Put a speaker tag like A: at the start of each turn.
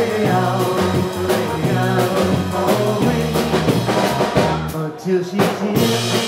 A: till lay out, she.